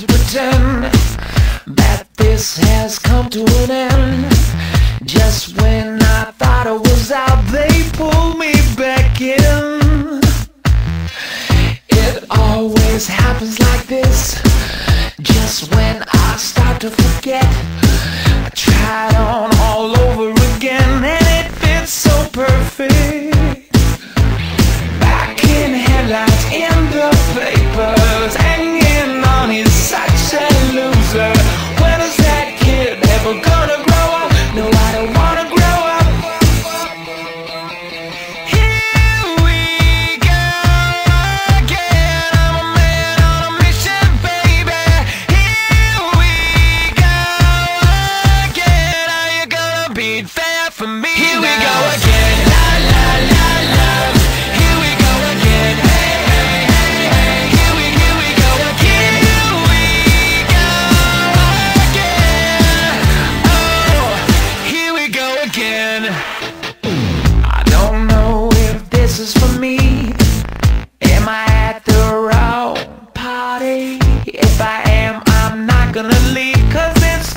to pretend that this has come to an end. Just when I thought I was out, they pulled me back in. It always happens like this. Just when I start to forget, I it on all Here we go again. La la la love. Here we go again. Hey hey hey hey. Here we here we go. Here we go again. Oh, here we go again. I don't know if this is for me. Am I at the wrong party? If I am, I'm not gonna leave. Cause it's